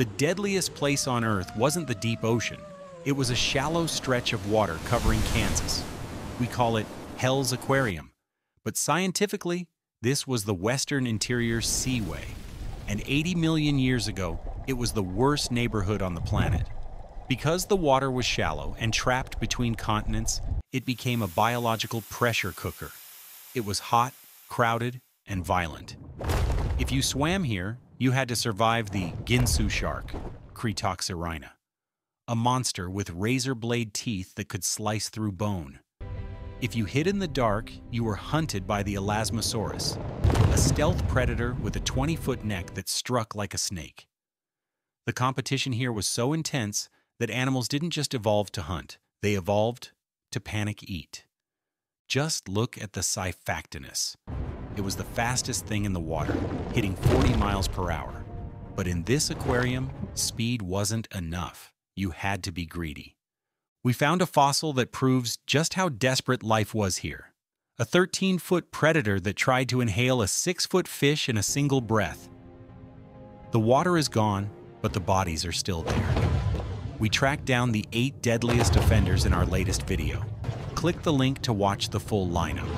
The deadliest place on Earth wasn't the deep ocean. It was a shallow stretch of water covering Kansas. We call it Hell's Aquarium. But scientifically, this was the Western Interior Seaway. And 80 million years ago, it was the worst neighborhood on the planet. Because the water was shallow and trapped between continents, it became a biological pressure cooker. It was hot, crowded, and violent. If you swam here, you had to survive the Ginsu shark, Cretoxyrhina, a monster with razor blade teeth that could slice through bone. If you hid in the dark, you were hunted by the Elasmosaurus, a stealth predator with a 20-foot neck that struck like a snake. The competition here was so intense that animals didn't just evolve to hunt, they evolved to panic eat. Just look at the Xiphactinus. It was the fastest thing in the water, hitting 40 miles per hour. But in this aquarium, speed wasn't enough. You had to be greedy. We found a fossil that proves just how desperate life was here. A 13-foot predator that tried to inhale a 6-foot fish in a single breath. The water is gone, but the bodies are still there we tracked down the eight deadliest offenders in our latest video. Click the link to watch the full lineup.